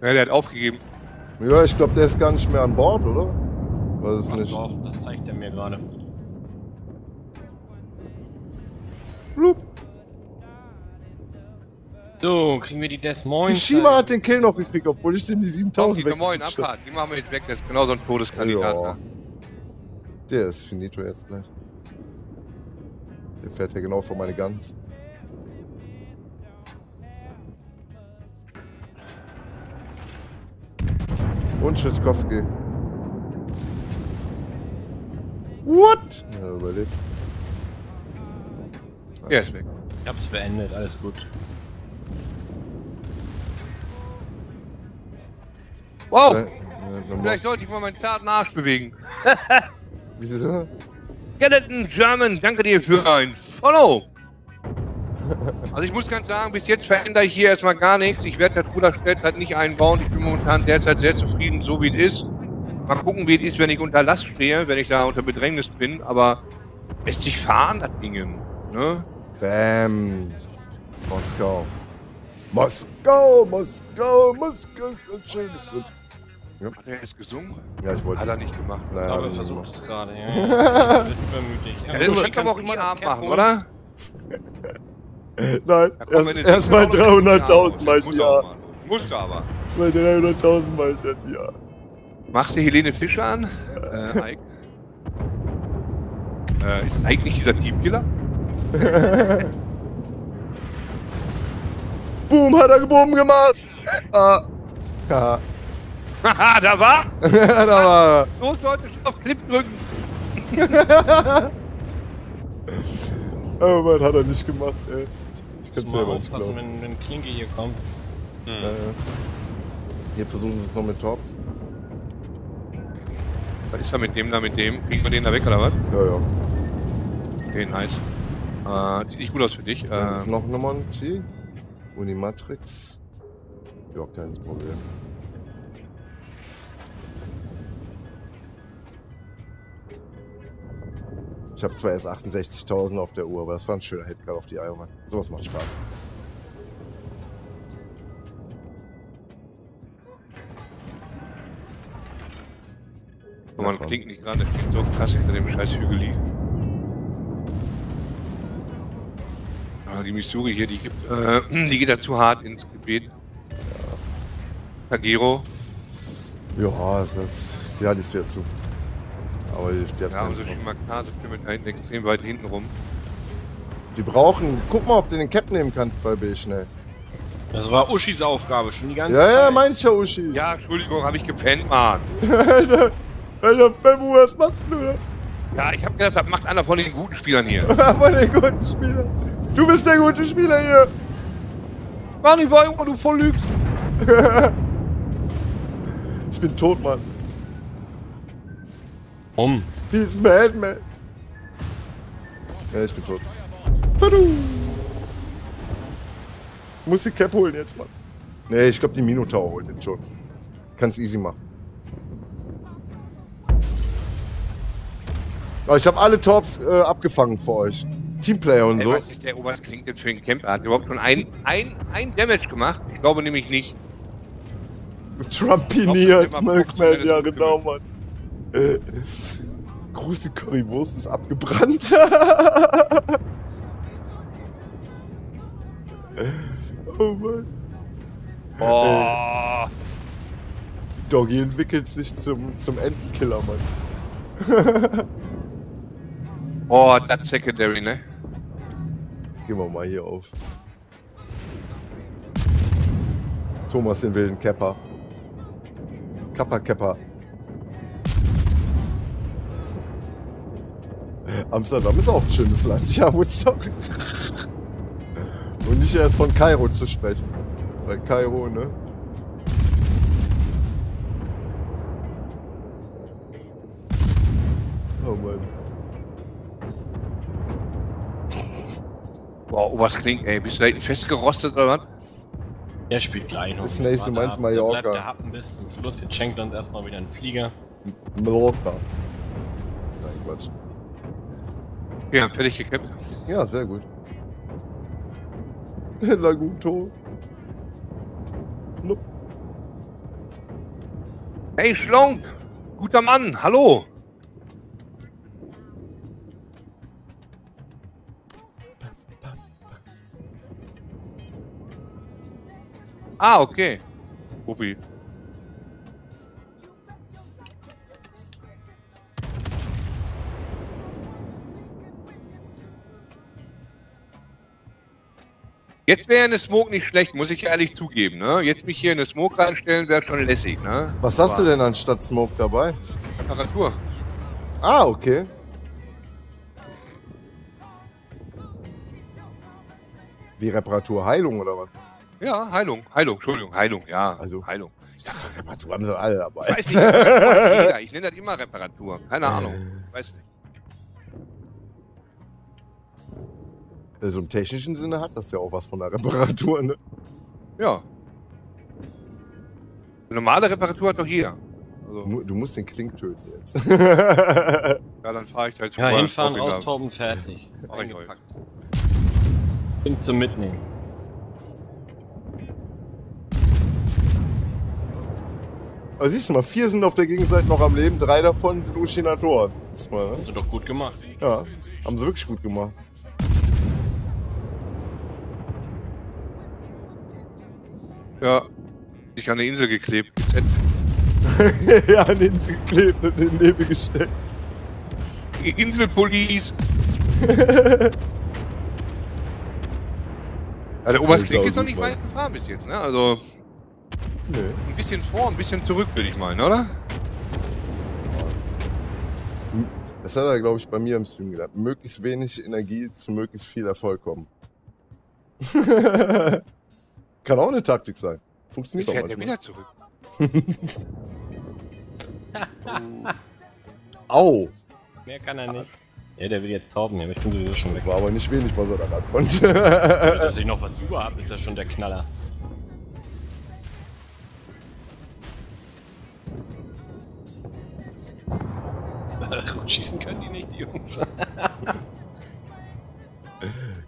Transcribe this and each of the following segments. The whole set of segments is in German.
Ja, der hat aufgegeben. Ja, ich glaube, der ist gar nicht mehr an Bord, oder? Weiß es Ach nicht. doch, das zeigt er mir gerade. Blub. So, kriegen wir die Des Moines. Die Shima hat den Kill noch gekriegt, obwohl ich den die 7000 Komm, moin, weggepitcht hab. abfahren. Die machen wir jetzt weg. Das ist genau so ein Todeskandidat. Ja. Ne? Der ist finito jetzt gleich. Der fährt ja genau vor meine Guns. Und Schiskowski. What? Ja, überlebt. Der ist weg. Ich hab's beendet, alles gut. Wow! Dann Vielleicht sollte ich mal meinen zarten Arsch bewegen. Wieso? Skeleton German, danke dir für ein Follow. Also ich muss ganz sagen, bis jetzt verändere ich hier erstmal gar nichts. Ich werde das Ruderstellt halt nicht einbauen. Ich bin momentan derzeit sehr zufrieden, so wie es ist. Mal gucken, wie es ist, wenn ich unter Last stehe, wenn ich da unter Bedrängnis bin. Aber lässt sich fahren, das Ding. Ne? Bam. Moskau. Moskau, Moskau, Moskau ist ein schönes Glück. Hat er jetzt gesungen? Ja, ich wollte Hat er es. nicht gemacht. Naja, Aber er versucht gemacht. es gerade, ja. ja. Übermütig. Ja, das gut, kann aber auch mal Abend machen, oder? Nein, wir erst, in erst bei den 300.000 mal Muss ja. auch mal. Muss aber. Bei 300.000 mal jetzt ja. Machst du Helene Fischer an? Äh, Ike? äh, ist Ike nicht dieser Teamkiller? Boom, hat er Boom gemacht. Ah. Haha. Haha, da war! da war er. Los Leute, auf Clip drücken! Oh Mann, hat er nicht gemacht, ey. Ich kann selber nicht glauben. wenn, wenn Klinke hier kommt. Äh, hier versuchen sie es noch mit Torps. Was ist da mit dem da, mit dem? Kriegen wir den da weg oder was? Ja, ja. Okay, nice. Äh, sieht nicht gut aus für dich. Dann ist Äh, noch eine Monty. Unimatrix. Ja, kein Problem. Ich habe zwar erst 68.000 auf der Uhr, aber das war ein schöner Hit gerade auf die Eier, Mann. Sowas macht Spaß. oh, man klingt nicht dran, der klingt so krass hinter dem scheiß Hügel liegt. Ah, die Missouri hier, die gibt, äh, die geht da zu hart ins Gebet. Kagero. Ja, das ja, die ist wieder zu. Aber die, die, hat Ja, keinen und so Bock. viel Magnase mit hinten extrem weit hinten rum. die brauchen. Guck mal, ob du den Cap nehmen kannst bei B schnell. Das war Uschis Aufgabe, schon die ganze Ja, ja, Zeit. mein Uschi. Ja, Entschuldigung, habe ich gepennt, Mann. Alter, Alter, Bemu, was machst du da? Ja, ich habe gedacht, das macht einer von den guten Spielern hier. Von den guten Spieler. Du bist der gute Spieler hier. Mann, ich war irgendwo, du voll lügst. Ich bin tot, Mann. Warum? Feels bad, man. Ja, ich bin tot. Tadu. Muss die Cap holen jetzt, Mann. Nee, ich glaube, die Minotaur holt den schon. Kann's easy machen. Aber ich habe alle Tops äh, abgefangen für euch. Teamplayer und Ey, so. was ist der Oberst klingt denn für ein Camper? Hat er überhaupt schon ein, ein, ein Damage gemacht? Ich glaube nämlich nicht. Trumpiniert, Milkman, ja genau, Mann. Äh, große Currywurst ist abgebrannt. oh Mann. Oh, Doggy entwickelt sich zum, zum Entenkiller, Mann. oh, das Secondary, ne? Gehen wir mal hier auf. Thomas den wilden Kepper. Kappa Kepper. Amsterdam ist auch ein schönes Land. Ja, Woodstock. Und nicht erst von Kairo zu sprechen. Weil Kairo, ne? Oh Mann. Boah, Oberst klingt, ey, bist du da hinten festgerostet oder was? Der spielt gleich noch. Das nächste ab, Mallorca. Der bleibt der Happen bis zum Schluss. Jetzt schenkt er uns erstmal wieder einen Flieger. Mallorca. Nein, Quatsch. Ja, fertig gekämpft. Ja, sehr gut. Laguto. Nope. Hey Schlonk, guter Mann, hallo. Ah, okay. Profi. Jetzt wäre eine Smoke nicht schlecht, muss ich ehrlich zugeben. Ne? Jetzt mich hier in eine Smoke reinstellen, wäre schon lässig. Ne? Was hast du denn anstatt Smoke dabei? Temperatur. Ah, okay. Wie Reparatur, Heilung oder was? Ja, Heilung. Heilung, Entschuldigung, Heilung, ja. Also- Heilung. Ich dachte, Reparatur haben sie alle dabei. Ich weiß nicht, ich nenne das immer Reparatur. Keine Ahnung. Weiß nicht. Also im technischen Sinne hat das ja auch was von der Reparatur, ne? Ja. Eine normale Reparatur hat doch jeder. Du, Also, du musst den Klink töten jetzt. ja, dann fahre ich da jetzt Ja, hinfahren, austauben, fertig. Eingepackt. Ding zum Mitnehmen. Aber siehst du mal, vier sind auf der Gegenseite noch am Leben, drei davon sind Ushinatoren. Ist mal, ne? Hast du doch gut gemacht. Ja, haben sie wirklich gut gemacht. Ja. Sich an der Insel geklebt. GZ. ja, an den sie geklebt und in den Nebel gestellt. Inselpolice. Ja, der Oberklick ist noch nicht weit gefahren bis jetzt, ne? Also Nee. ein bisschen vor, ein bisschen zurück, würde ich meinen, oder? Das hat er, glaube ich, bei mir im Stream gedacht. Möglichst wenig Energie zu möglichst viel Erfolg kommen. Kann auch eine Taktik sein. Funktioniert auch fährt er manchmal. wieder zurück. Au! Mehr kann er nicht. Ja, der will jetzt tauben nehmen. Ich bin sowieso schon weg. War aber nicht wenig, was er da gerade konnte. Dass ich noch was über habe, ist ja schon der Knaller. Gut schießen können die nicht, die Jungs.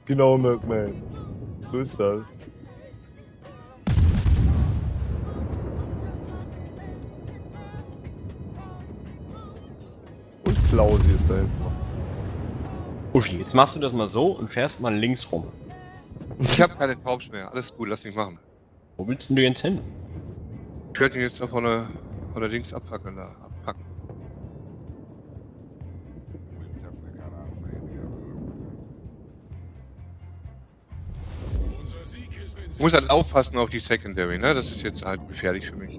genau, Milkman. So ist das. Klausi ist da hinten. Uschi, jetzt machst du das mal so und fährst mal links rum. Ich habe keine Taubs mehr. Alles gut, lass mich machen. Wo willst denn du jetzt hin? Ich werde ihn jetzt da von der, von der Dings abpacken. Da, abpacken. Ich muss halt aufpassen auf die Secondary, ne? Das ist jetzt halt gefährlich für mich.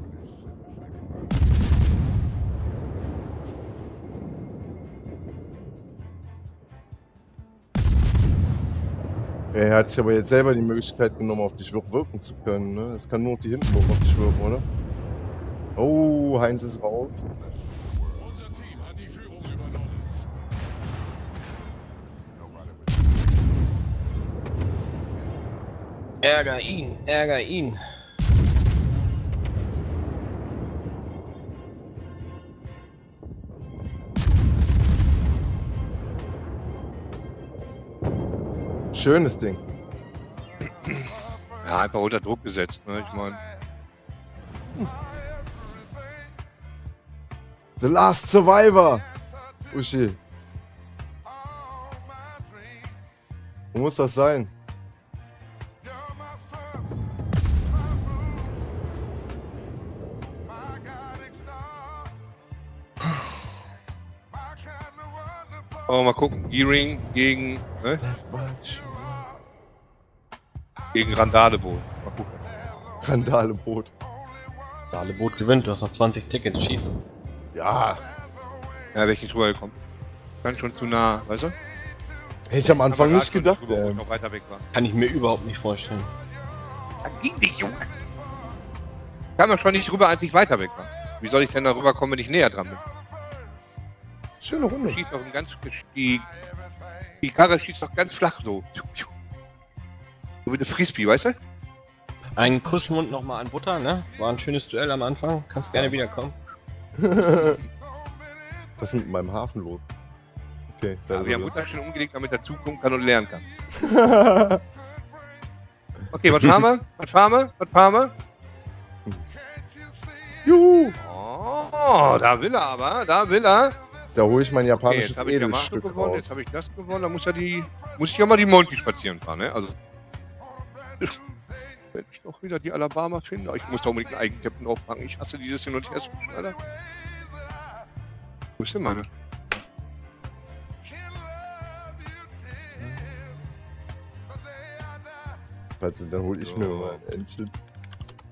Er hat sich aber jetzt selber die Möglichkeit genommen, auf dich wir- wirken zu können. Ne? Das kann nur die Hindenburg auf dich wirken, oder? Oh, Heinz ist raus. Unser Team hat die Führung übernommen. Ärger ihn, ärger ihn. Schönes Ding. Ja, einfach unter Druck gesetzt, ne? Ich meine. The Last Survivor. Uschi. Wo muss das sein? Aber mal gucken. E-Ring gegen, ne? Gegen Randaleboot. Mal gucken. Randaleboot. Daleboot gewinnt, du hast noch 20 Tickets, schießen. Ja. Ja, wäre ich nicht drüber gekommen. Ganz schon zu nah, weißt du? Hätte ich am Anfang Aber nicht gedacht. drüber, Ähm. noch weiter weg war. Kann ich mir überhaupt nicht vorstellen. Da ging nicht, Junge. Kam doch schon nicht rüber, als ich weiter weg war. Wie soll ich denn da rüberkommen, wenn ich näher dran bin? Schöne Runde. Schießt doch ein ganz. Die, die Karre schießt doch ganz flach so. So wie eine Frisbee, weißt du? Einen Kussmund nochmal an Butter, ne? War ein schönes Duell am Anfang. Kannst gerne wiederkommen. Was ist mit meinem Hafen los? Okay, da Ja, ist wir haben. Mutter schon umgelegt, damit er zukommen kann und lernen kann. Okay, was fahren wir? Was fahren wir? Was fahren wir? Juhu! Oh, da will er aber, da will er. Da hole ich mein Okay, japanisches jetzt habe ich Edelstück gewonnen, jetzt habe ich das gewonnen, dann muss ja die, muss ich ja mal die Monty spazieren fahren, ne? Also, wenn ich noch wieder die Alabama finde, ich muss da unbedingt einen eigenen Captain draufpacken. Ich hasse dieses Hin und Her, switchen, Alter. Wo ist denn meine? Also, dann hole ich mir mal ein Entchen.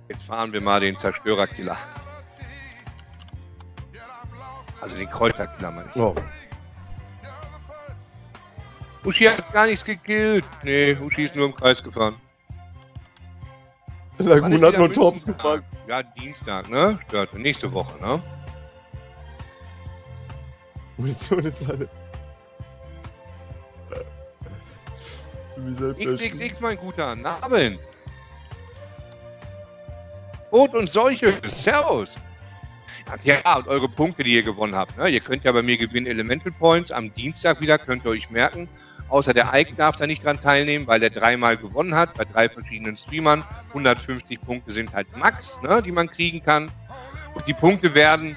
Jetzt fahren wir mal den Zerstörerkiller. Also den Kreuzerkiller, meine ich. Oh, Uschi hat gar nichts gekillt. Nee, Uschi ist nur im Kreis gefahren. Lagun hat nur Münchentag? gefragt. Ja, Dienstag, ne? Stört. Nächste Woche, ne? Munition ist alle. XXX, mein guter Abend. Tod und Seuche. Servus. Ja, und eure Punkte, die ihr gewonnen habt. Ne? Ihr könnt ja bei mir gewinnen Elemental Points. Am Dienstag wieder könnt ihr euch merken. Außer der Ike darf da nicht dran teilnehmen, weil er dreimal gewonnen hat, bei drei verschiedenen Streamern. 150 Punkte sind halt Max, ne, die man kriegen kann. Und die Punkte werden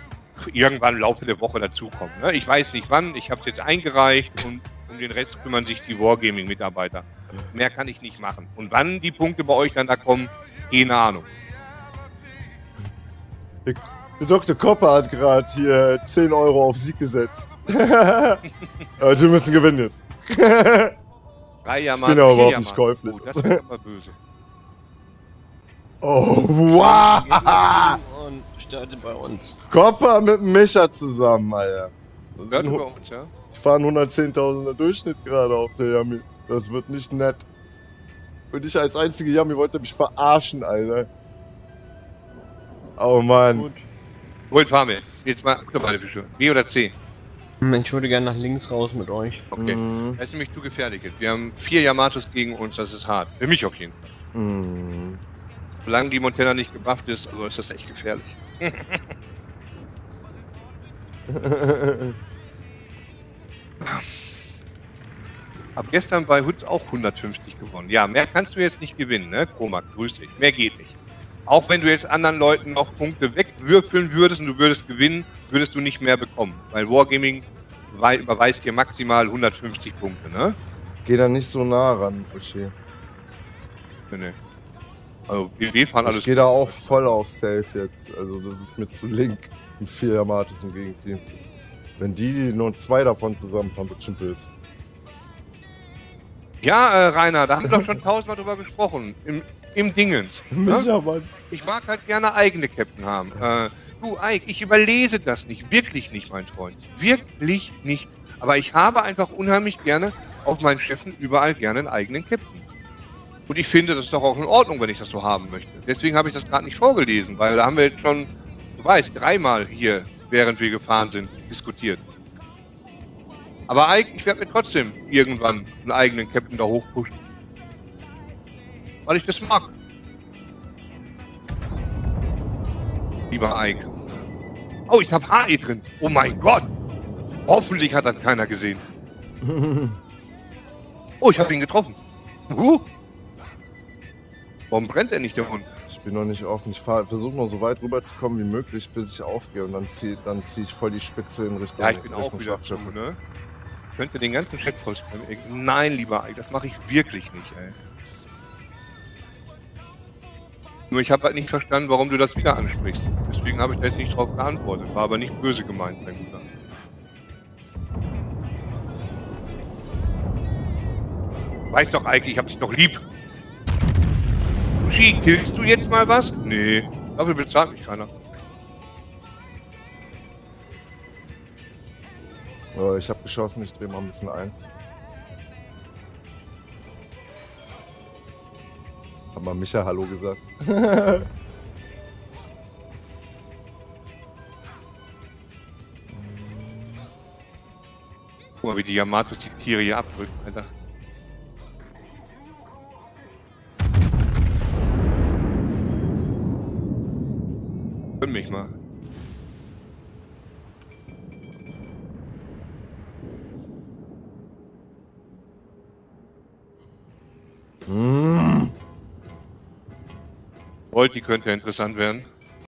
irgendwann im Laufe der Woche dazukommen. Ne? Ich weiß nicht wann, ich habe es jetzt eingereicht und um den Rest kümmern sich die Wargaming-Mitarbeiter. Mehr kann ich nicht machen. Und wann die Punkte bei euch dann da kommen, keine Ahnung. Der Dr. Kopper hat gerade hier 10 Euro auf Sieg gesetzt. Aber wir müssen gewinnen jetzt. Drei Ich bin aber überhaupt nicht käuflich. Oh, das ist aber böse. Oh, wow! Und starte bei uns. Kopper mit Micha zusammen, Alter. Das Hört über uns, ja? die fahren 110.000er Durchschnitt gerade auf der Yami. Das wird nicht nett. Und ich als einzige Yami wollte mich verarschen, Alter. Oh Mann. Gut. Wohin fahren wir? Jetzt mal beide Fische. B oder C? Hm, Ich würde gerne nach links raus mit euch. Okay. Mm, Das ist nämlich zu gefährlich. Wir haben vier Yamatos gegen uns, das ist hart. Für mich auf jeden Fall. mm. Solange die Montana nicht gebufft ist, also ist das echt gefährlich. Hab gestern bei Hood auch 150 gewonnen. Ja, mehr kannst du jetzt nicht gewinnen, ne? Kromak, grüß dich. Mehr geht nicht. Auch wenn du jetzt anderen Leuten noch Punkte wegwürfeln würdest und du würdest gewinnen, würdest du nicht mehr bekommen. Weil Wargaming wei- überweist dir maximal 150 Punkte, ne? Geh da nicht so nah ran, Uschi. Nee, nee. Also, wir fahren alles. Ich gehe da auch voll auf Safe jetzt. Also, das ist mir zu link. Ein vier Yamatos im Gegenteam. Wenn die, die nur zwei davon zusammenfahren, wird schon böse. Ja, äh, Rainer, da haben wir doch schon tausendmal drüber gesprochen. Im, im Dingens. Ne? Micha. Ich mag halt gerne eigene Captain haben. Äh, du, Ike, ich überlese das nicht. Wirklich nicht, mein Freund. Wirklich nicht. Aber ich habe einfach unheimlich gerne auf meinen Chefen überall gerne einen eigenen Captain. Und ich finde, das ist doch auch in Ordnung, wenn ich das so haben möchte. Deswegen habe ich das gerade nicht vorgelesen, weil da haben wir jetzt schon, du weißt, dreimal hier, während wir gefahren sind, diskutiert. Aber Ike, ich werde mir trotzdem irgendwann einen eigenen Captain da hochpushen. Weil ich das mag. Lieber Ike. Oh, ich habe HE drin. Oh mein Gott. Hoffentlich hat das keiner gesehen. Oh, ich habe ihn getroffen. Uh. Warum brennt er nicht, der Hund? Ich bin noch nicht offen. Ich versuche noch so weit rüber zu kommen wie möglich, bis ich aufgehe. Und dann ziehe dann zieh ich voll die Spitze in Richtung, Ja, ich bin auch Richtung wieder zu, ne? Ich könnte den ganzen Chat voll spammen. Nein, lieber Ike, das mache ich wirklich nicht, ey. Nur ich habe halt nicht verstanden, warum du das wieder ansprichst. Deswegen habe ich da jetzt nicht drauf geantwortet. War aber nicht böse gemeint, mein Guter. Weiß doch, Eike, ich hab dich doch lieb. Uschi, killst du jetzt mal was? Nee, dafür bezahlt mich keiner. Oh, ich habe geschossen, ich drehe mal ein bisschen ein. Hab mal Micha Hallo gesagt. Guck mal, wie die Yamatos die Tiere hier abdrücken, Alter. Volti könnte interessant werden.